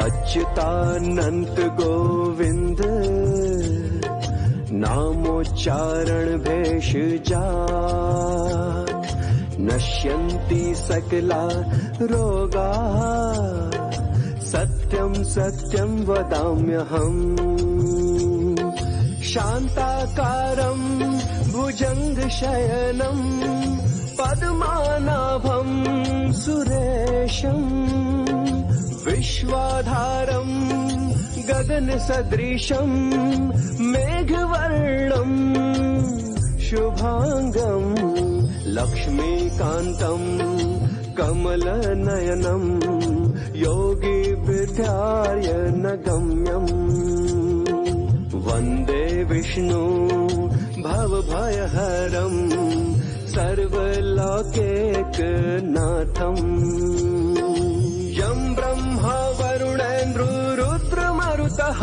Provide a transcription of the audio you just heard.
अच्युतानन्त गोविन्द नामोच्चारण भेषजा नश्यन्ति सकला रोगा सत्यं सत्यं वदाम्यहम्। शान्ताकारम् भुजङ्गशयनम् विश्वाधारम् गगनसदृशम् मेघवर्णम् शुभाङ्गम् लक्ष्मीकान्तम् कमलनयनम् योगी विद्याय न गम्यम् वन्दे विष्णु भवभयहरम् सर्वलोकेकनाथम् यम् ब्रह्मा वरुणेन्द्रुरुद्रमरुतः